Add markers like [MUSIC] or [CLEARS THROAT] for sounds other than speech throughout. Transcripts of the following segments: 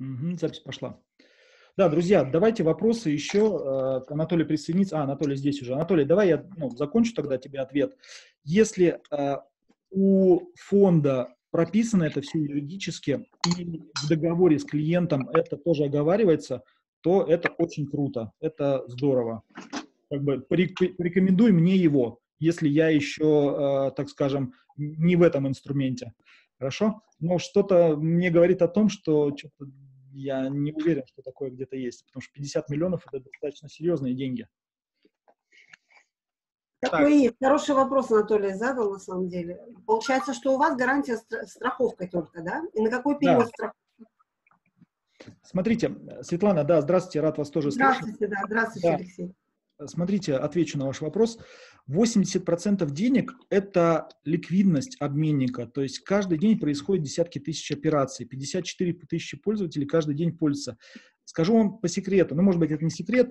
Угу, запись пошла. Да, друзья, давайте вопросы еще. Э, Анатолий присоединится. А, Анатолий здесь уже. Анатолий, давай я ну, закончу тогда тебе ответ. Если э, у фонда прописано это все юридически, и в договоре с клиентом это тоже оговаривается, то это очень круто, это здорово. Как бы порекомендуй мне его, если я еще, э, так скажем, не в этом инструменте. Хорошо? Но что-то мне говорит о том, что что-то я не уверен, что такое где-то есть, потому что 50 миллионов – это достаточно серьезные деньги. Такой есть. Хороший вопрос Анатолий задал, на самом деле. Получается, что у вас гарантия страховкой только, да? И на какой период да. страховка? Смотрите, Светлана, да, здравствуйте, рад вас тоже здравствуйте, слышать. Здравствуйте, да, здравствуйте, да. Алексей. Смотрите, отвечу на ваш вопрос. 80% денег – это ликвидность обменника, то есть каждый день происходит десятки тысяч операций, 54 тысячи пользователей каждый день пользуются. Скажу вам по секрету, ну, может быть, это не секрет,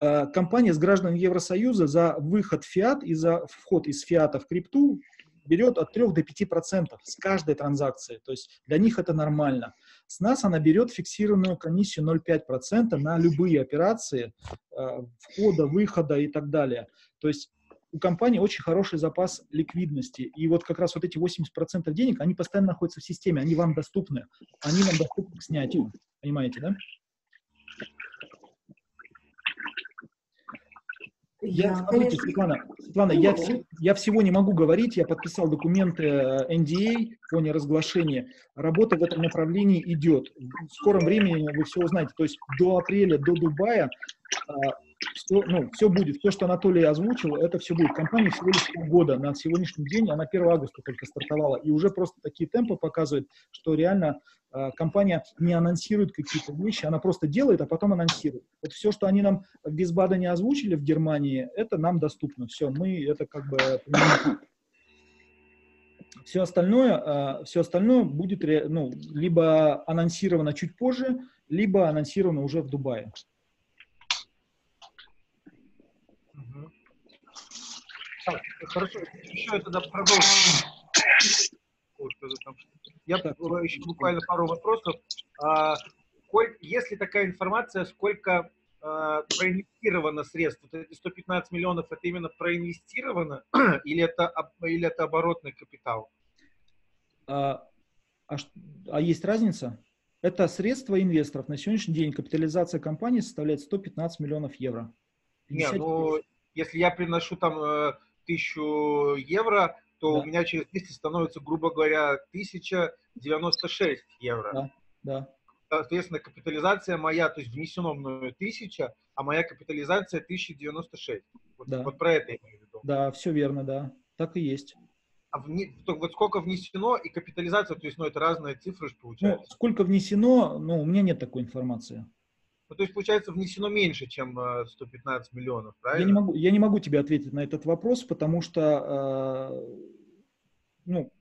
э, компания с граждан Евросоюза за выход в фиат и за вход из фиата в крипту берет от 3 до 5 процентов с каждой транзакции. То есть для них это нормально. С нас она берет фиксированную комиссию 0,5 процента на любые операции э, входа, выхода и так далее. То есть у компании очень хороший запас ликвидности. И вот как раз вот эти 80% денег, они постоянно находятся в системе, они вам доступны. Они вам доступны к снятию. Понимаете, да? Я, смотрите. Светлана, Светлана я, все, я всего не могу говорить, я подписал документы NDA по неразглашению. Работа в этом направлении идет. В скором времени вы все узнаете. То есть до апреля, до Дубая а, все, ну, все будет. Все, что Анатолий озвучил, это все будет. Компания всего лишь полгода. На сегодняшний день она 1 августа только стартовала. И уже просто такие темпы показывают, что реально э, компания не анонсирует какие-то вещи, она просто делает, а потом анонсирует. Вот все, что они нам без БАДа не озвучили в Германии, это нам доступно. Все, мы это как бы все остальное, все остальное будет ну, либо анонсировано чуть позже, либо анонсировано уже в Дубае. Так, хорошо, еще я тогда продолжу. Я еще буквально пару вопросов. А, если такая информация, сколько а, проинвестировано средств? Вот эти 115 миллионов, это именно проинвестировано [CLEARS THROAT] или это, или это оборотный капитал? А, а, а есть разница? Это средства инвесторов. На сегодняшний день капитализация компании составляет 115 миллионов евро. Нет, ну, если я приношу там э, тысячу евро, то да. у меня через 200 становится, грубо говоря, 1096 евро. Да, да. Соответственно, капитализация моя, то есть внесено мною 1000, а моя капитализация 1096. Вот, да. вот про это я имею в виду. Да, все верно, да. Так и есть. А вне, то, вот сколько внесено и капитализация, то есть, ну, это разные цифры же получается. Ну, сколько внесено, ну, у меня нет такой информации. Ну, то есть, получается, внесено меньше, чем 115 э, миллионов, правильно? Я не могу, я не могу тебе ответить на этот вопрос, потому что, э, ну,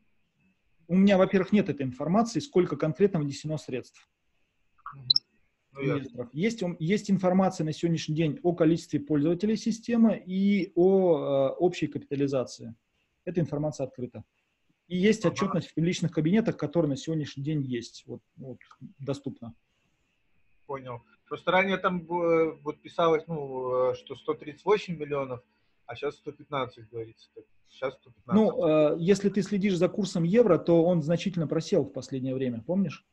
у меня, во-первых, нет этой информации, сколько конкретно внесено средств. Ну, есть, есть информация на сегодняшний день о количестве пользователей системы и о э, общей капитализации. Эта информация открыта. И есть ага. отчетность в личных кабинетах, которая на сегодняшний день есть, вот, вот доступна. Понял. Просто ранее там э, вот писалось, ну, э, что 138 миллионов, а сейчас 115 говорится. Сейчас 115. Ну, э, если ты следишь за курсом евро, то он значительно просел в последнее время, помнишь?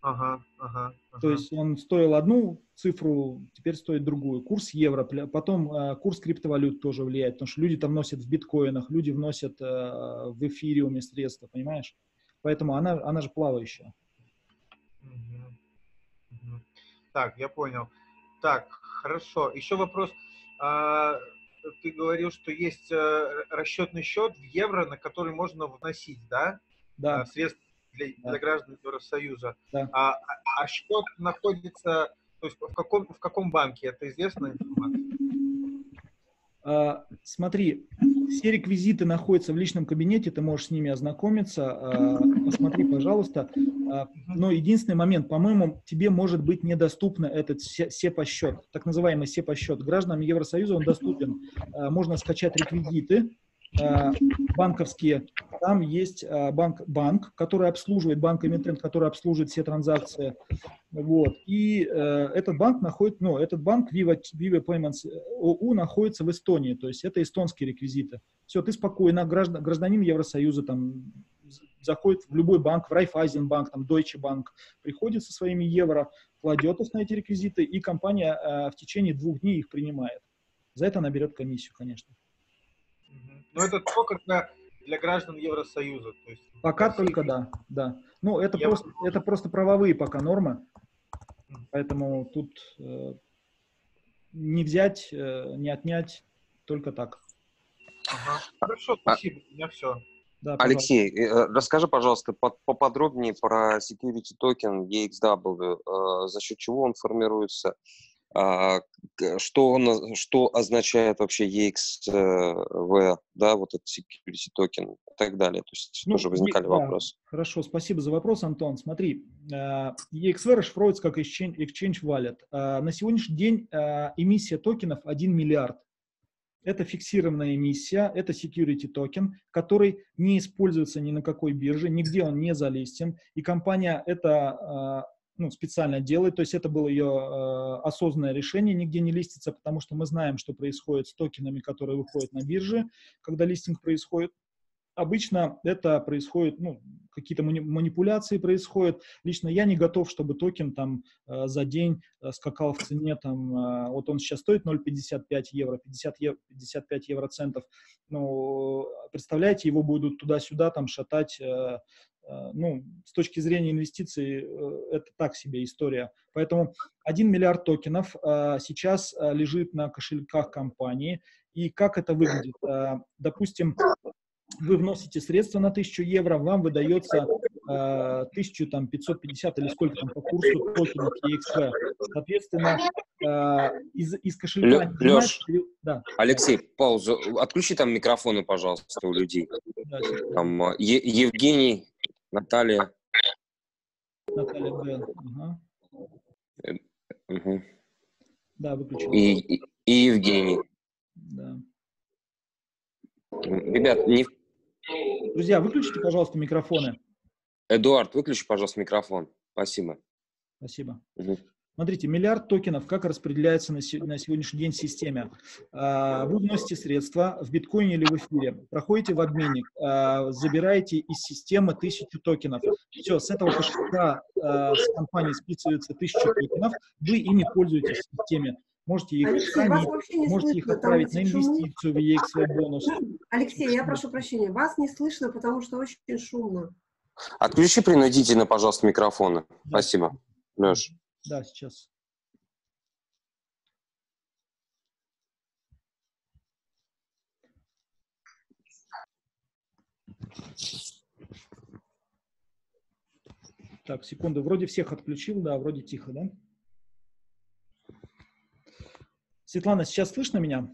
Ага, ага, ага. То есть он стоил одну цифру, теперь стоит другую. Курс евро, потом э, курс криптовалют тоже влияет, потому что люди там носят в биткоинах, люди вносят э, в эфириуме средства, понимаешь? Поэтому она, она же плавающая. Так, я понял. Так, хорошо. Еще вопрос. А, ты говорил, что есть э, расчетный счет в евро, на который можно вносить, да? Да. А, средства для, да. для граждан Евросоюза. Да. А, а, а счет находится, то есть в каком, в каком банке? Это? А, смотри, все реквизиты находятся в личном кабинете, ты можешь с ними ознакомиться. А, посмотри, пожалуйста. А, но единственный момент, по-моему, тебе может быть недоступен этот СЕПа-счет, так называемый СЕПа-счет. Гражданам Евросоюза он доступен. Можно скачать реквизиты, банковские, там есть э, банк, банк, который обслуживает, банк-эмитент, который обслуживает все транзакции. Вот. И э, этот банк находит, ну, этот банк Viva, Viva Payments ОУ находится в Эстонии, то есть это эстонские реквизиты. Все, ты спокойно, граждан, гражданин Евросоюза, там, заходит в любой банк, в Райфайзенбанк, там, Deutsche Bank, приходит со своими евро, кладет их на эти реквизиты, и компания э, в течение двух дней их принимает. За это она берет комиссию, конечно. Но это только для, для граждан Евросоюза. То есть пока только да, да. Ну, это, Я... просто, это просто правовые пока нормы, поэтому тут э, не взять, э, не отнять, только так. Ага. Хорошо, спасибо, у меня все. Да, Алексей, э, расскажи, пожалуйста, поподробнее про security токен EXW, э, за счет чего он формируется, а, что, он, что означает вообще EXW, да, вот этот security токен и так далее. То есть ну, тоже возникали да, вопросы. Хорошо, спасибо за вопрос, Антон. Смотри, э, EXV расшифровывается как Exchange, Wallet. На сегодняшний день эмиссия токенов 1 миллиард. Это фиксированная эмиссия, это security токен, который не используется ни на какой бирже, нигде он не залистен, и компания это а, ну, специально делает, то есть это было ее э, осознанное решение, нигде не листиться, потому что мы знаем, что происходит с токенами, которые выходят на бирже, когда листинг происходит. Обычно это происходит, ну, какие-то манипуляции происходят. Лично я не готов, чтобы токен там э, за день э, скакал в цене, там, э, вот он сейчас стоит 0,55 евро, 50 евро, 55 евроцентов. Ну, представляете, его будут туда-сюда там шатать ну, с точки зрения инвестиций, это так себе история. Поэтому 1 миллиард токенов сейчас лежит на кошельках компании. И как это выглядит? Допустим, вы вносите средства на 1000 евро, вам выдается э, 1550 или сколько там по курсу токенов EXP. Соответственно, э, из, из кошелька... Леш, да. Алексей, паузу. Отключи там микрофоны, пожалуйста, у людей. Да, там, э, Евгений, Наталья. Наталья Г. Ага. Угу. Да, выключил. И, и, и Евгений. Да. Ребят, не, Друзья, выключите, пожалуйста, микрофоны. Эдуард, выключи, пожалуйста, микрофон. Спасибо. Спасибо. Угу. Смотрите, миллиард токенов, как распределяется на, на сегодняшний день в системе. А, вы вносите средства в биткоине или в эфире, проходите в обменник, а, забираете из системы тысячу токенов. Все, с этого кошелька а, с компанией списывается тысяча токенов, вы ими пользуетесь в системе. Можете их Алексей, хранить, можете слышно, их отправить на инвестицию в EXV бонус. [LAUGHS] Алексей, я прошу прощения, вас не слышно, потому что очень шумно. Отключи принудительно, пожалуйста, микрофоны. Да. Спасибо. Леш. Да, сейчас. Так, секунду. Вроде всех отключил, да, вроде тихо, да? Светлана, сейчас слышно меня?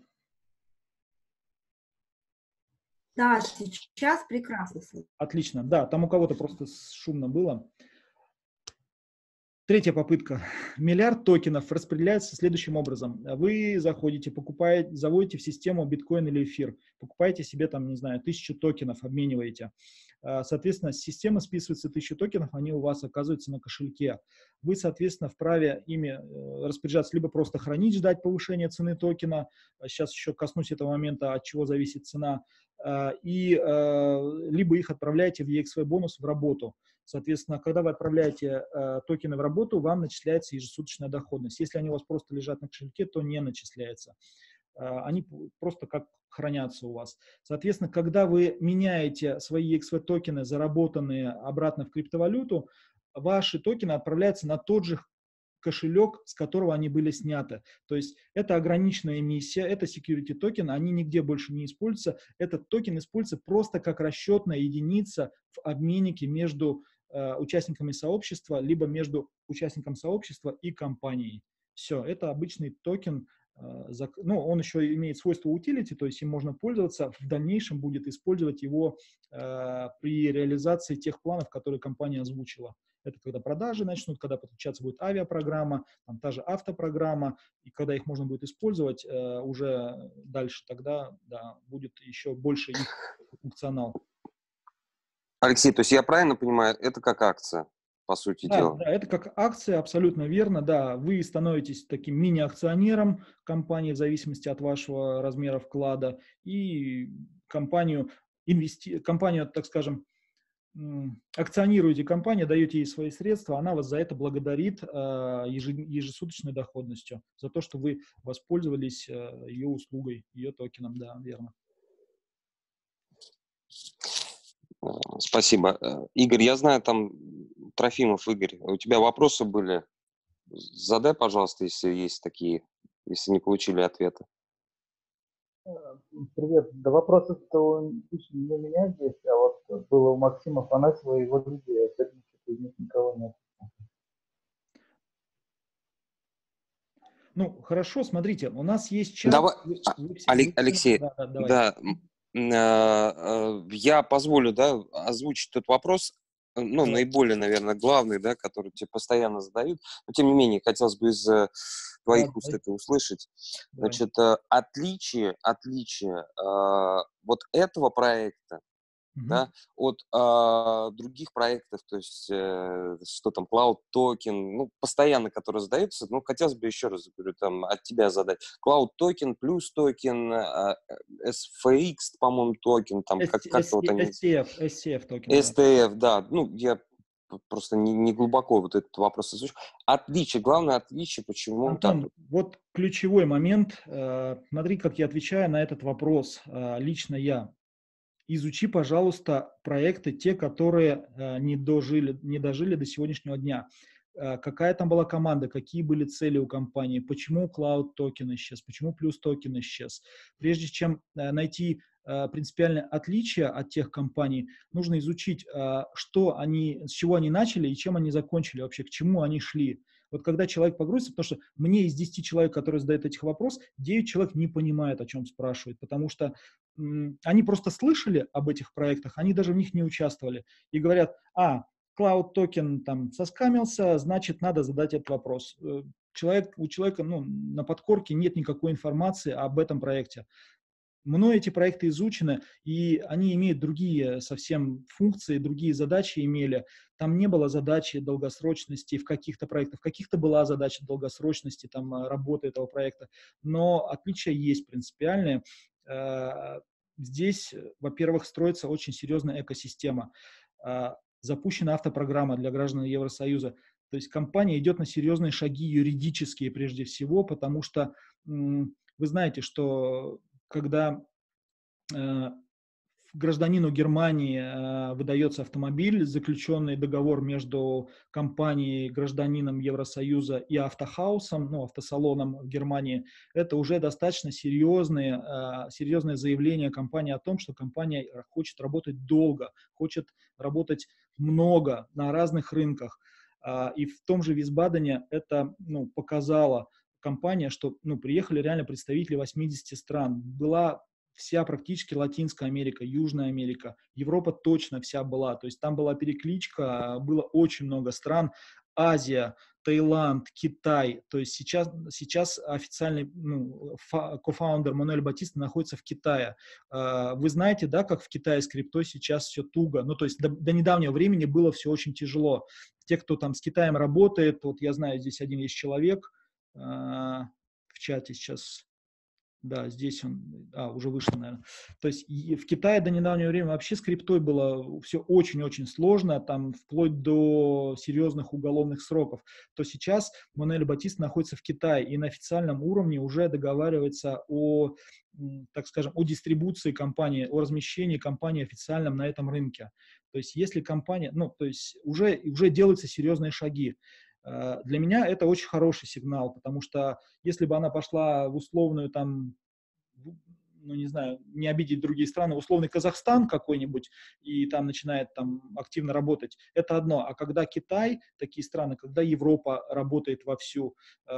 Да, сейчас прекрасно слышно. Отлично. Да, там у кого-то просто шумно было. Третья попытка. Миллиард токенов распределяется следующим образом. Вы заходите, покупаете, заводите в систему биткоин или эфир, покупаете себе там, не знаю, тысячу токенов, обмениваете. А, соответственно, система списывается тысячу токенов, они у вас оказываются на кошельке. Вы, соответственно, вправе ими э, распоряжаться, либо просто хранить, ждать повышения цены токена. Сейчас еще коснусь этого момента, от чего зависит цена. А, и э, либо их отправляете в EXV бонус в работу. Соответственно, когда вы отправляете э, токены в работу, вам начисляется ежесуточная доходность. Если они у вас просто лежат на кошельке, то не начисляется. Э, они просто как хранятся у вас. Соответственно, когда вы меняете свои EXW токены, заработанные обратно в криптовалюту, ваши токены отправляются на тот же кошелек, с которого они были сняты. То есть это ограниченная эмиссия, это security токен, они нигде больше не используются. Этот токен используется просто как расчетная единица в обменнике между Э, участниками сообщества, либо между участником сообщества и компанией. Все, это обычный токен, э, ну, он еще имеет свойство utility, то есть им можно пользоваться, в дальнейшем будет использовать его э, при реализации тех планов, которые компания озвучила. Это когда продажи начнут, когда подключаться будет авиапрограмма, там та же автопрограмма, и когда их можно будет использовать э, уже дальше, тогда да, будет еще больше их функционал. Алексей, то есть я правильно понимаю, это как акция? по сути да, дела. Да, это как акция, абсолютно верно, да. Вы становитесь таким мини-акционером компании в зависимости от вашего размера вклада, и компанию, инвести... компанию так скажем, акционируете компанию, даете ей свои средства, она вас за это благодарит э, ежесуточной доходностью, за то, что вы воспользовались э, ее услугой, ее токеном, да, верно. Спасибо. Э, Игорь, я знаю, там Трофимов Игорь, у тебя вопросы были? Задай, пожалуйста, если есть такие, если не получили ответа. Э, привет. Да вопросы-то не у меня здесь, а вот было у Максима Фанасьева его люди, а из них никого нет. Ну, хорошо, смотрите, у нас есть чат. Давай, Алексей, да, да, да, Э, я позволю, да, озвучить этот вопрос, э, ну, наиболее, наверное, главный, да, который тебе постоянно задают, но тем не менее, хотелось бы из э, твоих да, уст это услышать. Значит, отличие, отличие вот этого проекта mm-hmm. да, от э, других проектов, то есть э, что там, Cloud Token, ну, постоянно, которые задаются, ну, хотелось бы еще раз, говорю, там, от тебя задать. Cloud Token, Plus Token, э, SFX, по-моему, токен, там, как, как вот они... STF, STF токен. STF, да, ну, я просто не, не глубоко вот этот вопрос изучу. Отличие, главное отличие, почему Антон, так? Вот ключевой момент. Смотри, как я отвечаю на этот вопрос. Лично я изучи, пожалуйста, проекты, те, которые э, не, дожили, не дожили до сегодняшнего дня. Э, какая там была команда, какие были цели у компании, почему Cloud Token исчез, почему Plus Token исчез. Прежде чем э, найти принципиальное отличие от тех компаний, нужно изучить, что они, с чего они начали и чем они закончили вообще, к чему они шли. Вот когда человек погрузится, потому что мне из 10 человек, которые задают этих вопросов, 9 человек не понимают, о чем спрашивают, потому что м, они просто слышали об этих проектах, они даже в них не участвовали. И говорят, а, Cloud токен там соскамился, значит, надо задать этот вопрос. Э, человек, у человека ну, на подкорке нет никакой информации об этом проекте. Мной эти проекты изучены, и они имеют другие совсем функции, другие задачи имели. Там не было задачи долгосрочности в каких-то проектах, в каких-то была задача долгосрочности там, а, работы этого проекта, но отличия есть принципиальные. Э, здесь, во-первых, строится очень серьезная экосистема. Запущена автопрограмма для граждан Евросоюза. То есть компания идет на серьезные шаги юридические прежде всего, потому что вы знаете, что когда э, гражданину Германии э, выдается автомобиль, заключенный договор между компанией, гражданином Евросоюза и автохаусом, ну, автосалоном в Германии, это уже достаточно серьезные, э, серьезное заявление компании о том, что компания хочет работать долго, хочет работать много на разных рынках. Э, и в том же Висбадене это ну, показало, компания, что ну, приехали реально представители 80 стран. Была вся практически Латинская Америка, Южная Америка, Европа точно вся была. То есть там была перекличка, было очень много стран. Азия, Таиланд, Китай. То есть сейчас, сейчас официальный ну, кофаундер Мануэль Батиста находится в Китае. А, вы знаете, да, как в Китае с криптой сейчас все туго. Ну, то есть до, до недавнего времени было все очень тяжело. Те, кто там с Китаем работает, вот я знаю, здесь один есть человек – в чате сейчас. Да, здесь он, а, уже вышел, наверное. То есть в Китае до недавнего времени вообще с криптой было все очень-очень сложно, там вплоть до серьезных уголовных сроков. То сейчас Манель Батист находится в Китае и на официальном уровне уже договаривается о, так скажем, о дистрибуции компании, о размещении компании официальном на этом рынке. То есть если компания, ну, то есть уже, уже делаются серьезные шаги. Э, для меня это очень хороший сигнал, потому что если бы она пошла в условную там ну, не знаю, не обидеть другие страны, условный Казахстан какой-нибудь, и там начинает там активно работать, это одно. А когда Китай, такие страны, когда Европа работает вовсю, э,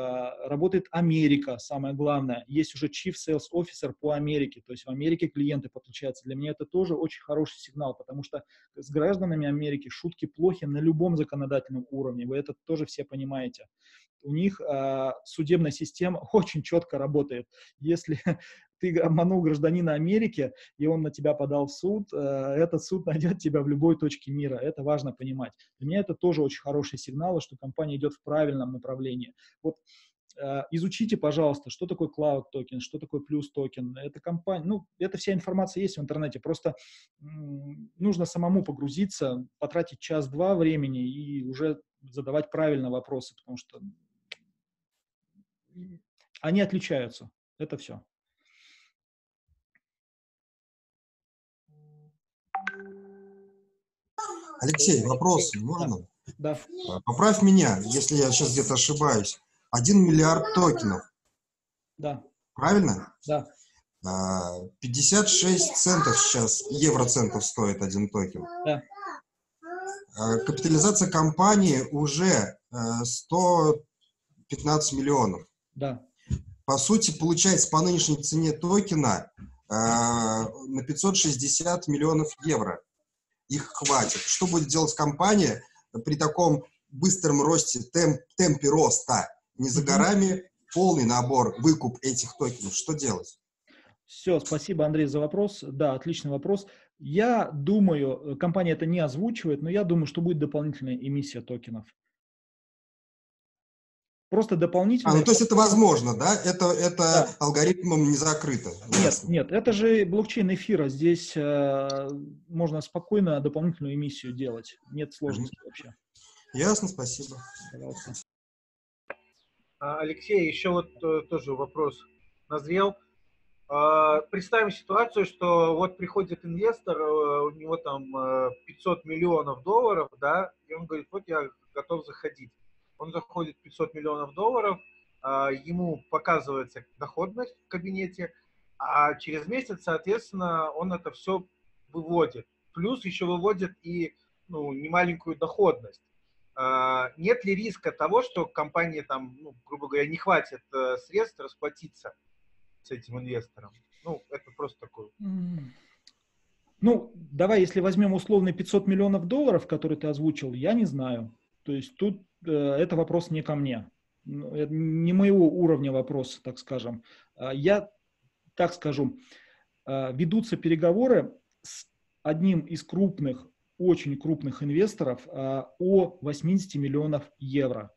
работает Америка, самое главное, есть уже Chief Sales Officer по Америке, то есть в Америке клиенты подключаются. Для меня это тоже очень хороший сигнал, потому что с гражданами Америки шутки плохи на любом законодательном уровне, вы это тоже все понимаете у них э, судебная система [LAUGHS] очень четко работает. Если ты обманул гражданина Америки, и он на тебя подал в суд, э, этот суд найдет тебя в любой точке мира. Это важно понимать. Для меня это тоже очень хороший сигнал, что компания идет в правильном направлении. Вот э, изучите, пожалуйста, что такое Cloud Token, что такое Plus Token. Это компания, ну, это вся информация есть в интернете. Просто нужно самому погрузиться, потратить час-два времени и уже задавать правильно вопросы, потому что они отличаются. Это все. Алексей, вопрос можно? Да. А, поправь меня, если я сейчас где-то ошибаюсь. Один миллиард токенов. Да. Правильно? Да. 56 а, центов сейчас, евроцентов стоит один токен. Да. А, капитализация компании уже 115 миллионов. Да. По сути, получается по нынешней цене токена на 560 миллионов евро их хватит. Что будет делать компания при таком быстром росте, темп, темпе роста? Не за горами полный набор, выкуп этих токенов. Что делать? Все, спасибо, Андрей, за вопрос. Да, отличный вопрос. Я думаю, э, компания это не озвучивает, но я думаю, что будет дополнительная эмиссия токенов. Просто дополнительно. А, ну то есть это возможно, да? Это, это да. алгоритмом не закрыто. Нет, Ясно. нет, это же блокчейн эфира. Здесь э, можно спокойно дополнительную эмиссию делать. Нет сложности mm-hmm. вообще. Ясно, спасибо. Пожалуйста. А, Алексей, еще вот э, тоже вопрос назрел. А, представим ситуацию, что вот приходит инвестор, э, у него там 500 э, миллионов долларов, да, и он говорит, вот я готов заходить он заходит 500 миллионов долларов, а, ему показывается доходность в кабинете, а через месяц, соответственно, он это все выводит. Плюс еще выводит и ну, немаленькую доходность. А, нет ли риска того, что компании там, ну, грубо говоря, не хватит э, средств расплатиться с этим инвестором? Ну, это просто такой... Ну, давай, если возьмем условно 500 миллионов долларов, которые ты озвучил, я не знаю. То есть тут э, это вопрос не ко мне, это не моего уровня вопрос, так скажем. А я так скажу, а, ведутся переговоры с одним из крупных, очень крупных инвесторов а, о 80 миллионов евро.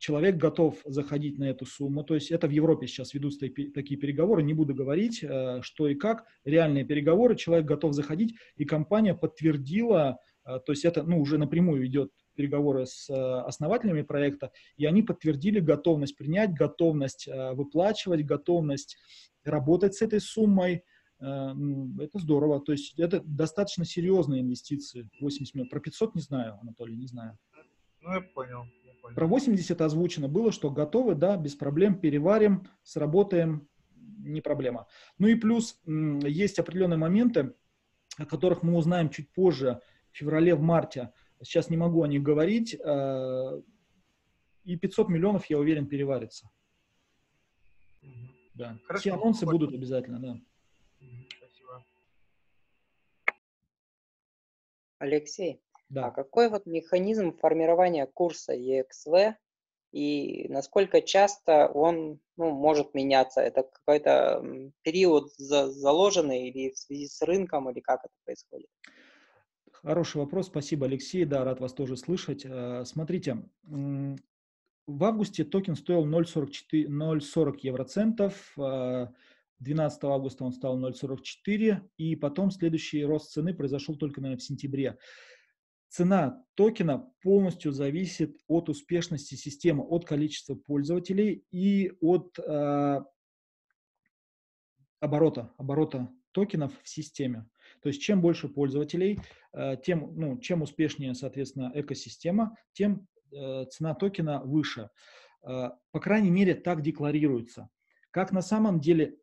Человек готов заходить на эту сумму, то есть это в Европе сейчас ведутся такие переговоры, не буду говорить, что и как, реальные переговоры, человек готов заходить, и компания подтвердила, то есть это ну, уже напрямую идет переговоры с э, основателями проекта, и они подтвердили готовность принять, готовность э, выплачивать, готовность работать с этой суммой. Э, это здорово. То есть это достаточно серьезные инвестиции. 80 миллионов. Про 500 не знаю, Анатолий, не знаю. Ну, я понял. Я понял. Про 80 озвучено было, что готовы, да, без проблем, переварим, сработаем, не проблема. Ну и плюс есть определенные моменты, о которых мы узнаем чуть позже, в феврале, в марте, Сейчас не могу о них говорить. Э, и 500 миллионов, я уверен, переварится. Угу. Да. Хорошо. Все анонсы Спасибо. будут обязательно, да. Спасибо. Алексей, да. а какой вот механизм формирования курса EXV и насколько часто он ну, может меняться? Это какой-то период заложенный или в связи с рынком, или как это происходит? Хороший вопрос, спасибо, Алексей, да, рад вас тоже слышать. Э, смотрите, в августе токен стоил 0,40 евроцентов, 12 э, августа он стал 0,44, и потом следующий рост цены произошел только, наверное, в сентябре. Цена токена полностью зависит от успешности системы, от количества пользователей и от э, оборота, оборота токенов в системе. То есть чем больше пользователей, э, тем, ну, чем успешнее, соответственно, экосистема, тем э, цена токена выше. Э, по крайней мере, так декларируется. Как на самом деле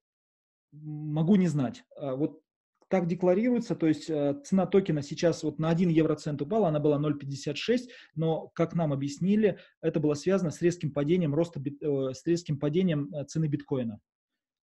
могу не знать. Вот так декларируется, то есть цена токена сейчас вот на 1 евроцент упала, она была 0,56, но, как нам объяснили, это было связано с резким падением роста, с резким падением цены биткоина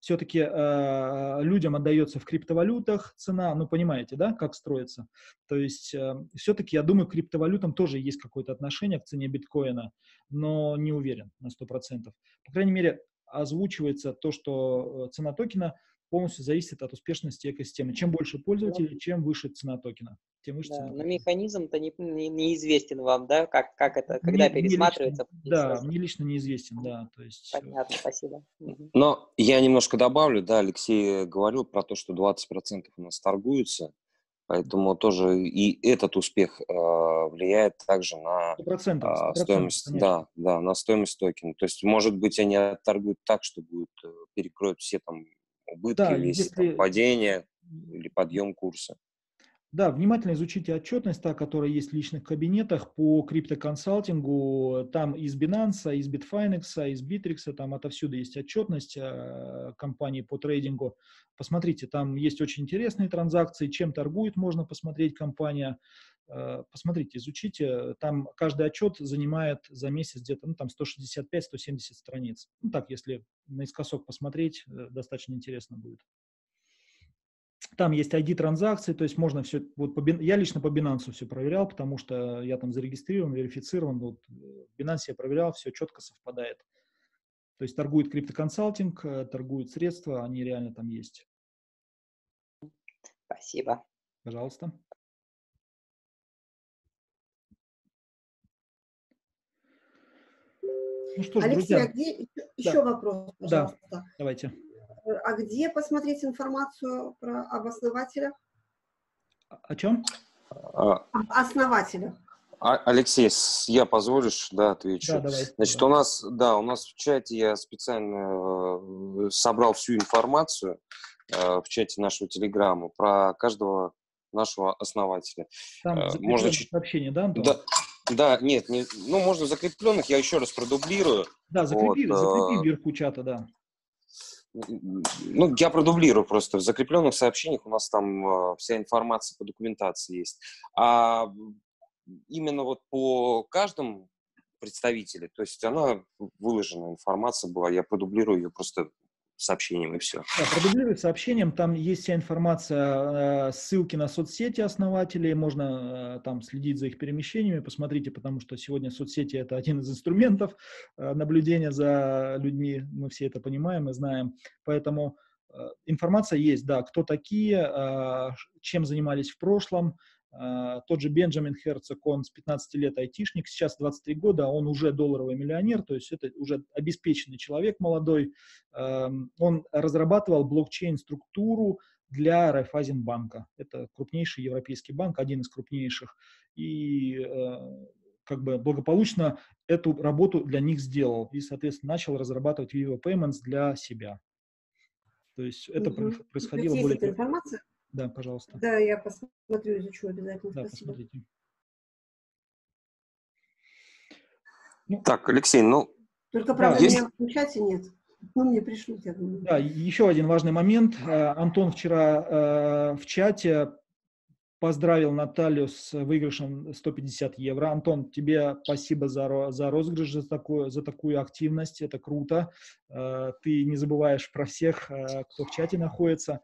все-таки э, людям отдается в криптовалютах цена, ну, понимаете, да, как строится. То есть э, все-таки, я думаю, к криптовалютам тоже есть какое-то отношение к цене биткоина, но не уверен на 100%. По крайней мере, озвучивается то, что э, цена токена полностью зависит от успешности экосистемы. Чем больше пользователей, чем выше цена токена. Тем выше да, цена но токена. механизм-то не, не, неизвестен вам, да? Как, как это, когда мне, пересматривается? Мне лично, да, мне лично неизвестен, да. То есть... Э, Понятно, спасибо. Но я немножко добавлю, да, Алексей говорил про то, что 20% у нас торгуются, Поэтому тоже и этот успех э, влияет также на 100%, 100%, э, стоимость, да, да, на стоимость токена. То есть, может быть, они отторгуют так, что будет э, перекроют все там убытки, да, если, если там, падение или подъем курса. Да, внимательно изучите отчетность, та, которая есть в личных кабинетах по криптоконсалтингу. Там из Binance, из Bitfinex, из Bittrex, там отовсюду есть отчетность э, компании по трейдингу. Посмотрите, там есть очень интересные транзакции, чем торгует, можно посмотреть компания. Э, посмотрите, изучите. Там каждый отчет занимает за месяц где-то ну, там 165-170 страниц. Ну так, если наискосок посмотреть, э, достаточно интересно будет. Там есть ID транзакции, то есть можно все, вот по, я лично по Binance все проверял, потому что я там зарегистрирован, верифицирован, вот в Binance я проверял, все четко совпадает. То есть торгует криптоконсалтинг, э, торгуют средства, они реально там есть. Спасибо. Пожалуйста. Ну что ж, Алексей, друзья. а где еще да. вопрос, пожалуйста? Да, давайте. А где посмотреть информацию про об основателях? О чем? А, об основателях. А, Алексей, я позволишь, да, отвечу. Да, давай, Значит, давай. у нас, да, у нас в чате я специально э, собрал всю информацию э, в чате нашего телеграмма про каждого нашего основателя. Там э, можно сообщение, да, Антон? Да, да, нет, не, ну, можно закрепленных, я еще раз продублирую. Да, закрепи, вот, закрепи вверху чата, да ну, я продублирую просто. В закрепленных сообщениях у нас там э, вся информация по документации есть. А именно вот по каждому представителю, то есть она выложена, информация была, я продублирую ее просто сообщением, и все. Да, продублируй сообщением, там есть вся информация, э, ссылки на соцсети основателей, можно э, там следить за их перемещениями, посмотрите, потому что сегодня соцсети это один из инструментов э, наблюдения за людьми, мы все это понимаем и знаем, поэтому информация есть, да, кто такие, чем занимались в прошлом, тот же Бенджамин Херцог, он с 15 лет айтишник, сейчас 23 года, он уже долларовый миллионер, то есть это уже обеспеченный человек молодой. Uh, он разрабатывал блокчейн-структуру для Райфайзенбанка. Это крупнейший европейский банк, один из крупнейших. И uh, как бы благополучно эту работу для них сделал и, соответственно, начал разрабатывать Vivo Payments для себя. То есть это угу. происходило Здесь более... информация? Да, пожалуйста. Да, я посмотрю, изучу обязательно. Да, Спасибо. посмотрите. Ну, так, Алексей, ну... Только, правда, да, есть... меня в чате нет. Ну, мне пришлют, я думаю. Да, еще один важный момент. Э, Антон вчера э, в чате поздравил Наталью с выигрышем 150 евро. Антон, тебе спасибо за, за розыгрыш, за такую, за такую активность. Это круто. Э, ты не забываешь про всех, кто в чате находится.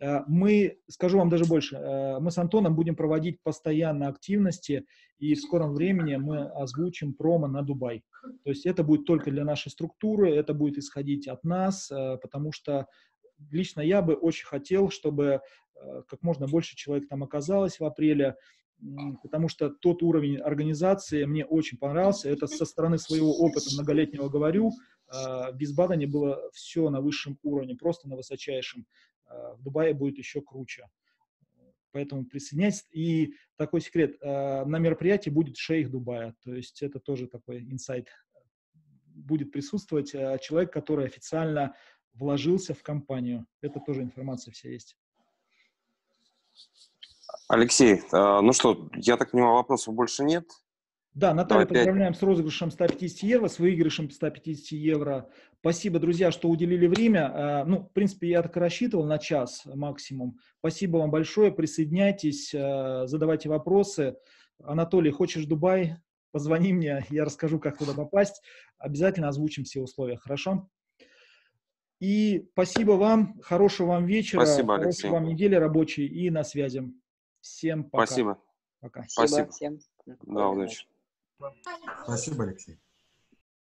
Э, мы, скажу вам даже больше, э, мы с Антоном будем проводить постоянно активности, и в скором времени мы озвучим промо на Дубай. То есть это будет только для нашей структуры, это будет исходить от нас, э, потому что лично я бы очень хотел, чтобы как можно больше человек там оказалось в апреле, потому что тот уровень организации мне очень понравился. Это со стороны своего опыта многолетнего говорю. В Висбадене было все на высшем уровне, просто на высочайшем. Э, в Дубае будет еще круче. Поэтому присоединяйтесь. И такой секрет, э, на мероприятии будет шейх Дубая, то есть это тоже такой инсайт. Будет присутствовать э, человек, который официально вложился в компанию. Это тоже информация вся есть. Алексей, ну что, я так понимаю, вопросов больше нет? Да, Наталья, Давай поздравляем 5. с розыгрышем 150 евро, с выигрышем 150 евро. Спасибо, друзья, что уделили время. А, ну, в принципе, я так и рассчитывал на час максимум. Спасибо вам большое, присоединяйтесь, а, задавайте вопросы. Анатолий, хочешь Дубай? Позвони мне, я расскажу, как туда попасть. Обязательно озвучим все условия, хорошо? И спасибо вам, хорошего вам вечера, спасибо, хорошей Алексей. вам недели рабочей и на связи. Всем пока. Спасибо. Пока. Спасибо. Всем. Да, удачи. Спасибо, Алексей.